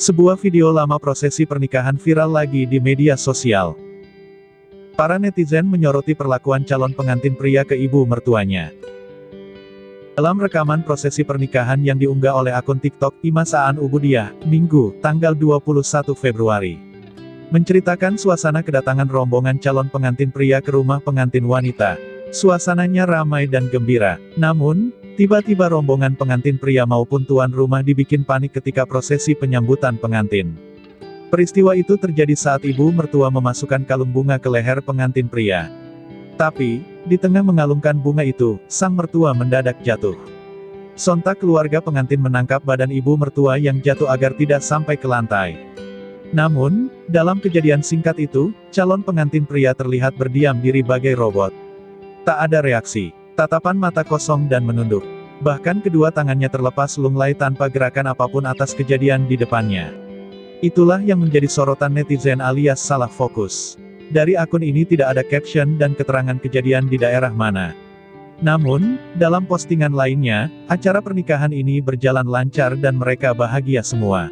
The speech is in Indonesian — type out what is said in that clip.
Sebuah video lama prosesi pernikahan viral lagi di media sosial. Para netizen menyoroti perlakuan calon pengantin pria ke ibu mertuanya. Dalam rekaman prosesi pernikahan yang diunggah oleh akun TikTok Imasaan Ubudiah, Minggu, tanggal 21 Februari. Menceritakan suasana kedatangan rombongan calon pengantin pria ke rumah pengantin wanita. Suasananya ramai dan gembira. Namun, tiba-tiba rombongan pengantin pria maupun tuan rumah dibikin panik ketika prosesi penyambutan pengantin. Peristiwa itu terjadi saat ibu mertua memasukkan kalung bunga ke leher pengantin pria. Tapi, di tengah mengalungkan bunga itu, sang mertua mendadak jatuh. Sontak keluarga pengantin menangkap badan ibu mertua yang jatuh agar tidak sampai ke lantai. Namun, dalam kejadian singkat itu, calon pengantin pria terlihat berdiam diri bagai robot. Tak ada reaksi, tatapan mata kosong dan menunduk. Bahkan kedua tangannya terlepas lunglai tanpa gerakan apa pun atas kejadian di depannya. Itulah yang menjadi sorotan netizen alias salah fokus. Dari akun ini tidak ada caption dan keterangan kejadian di daerah mana. Namun, dalam postingan lainnya, acara pernikahan ini berjalan lancar dan mereka bahagia semua.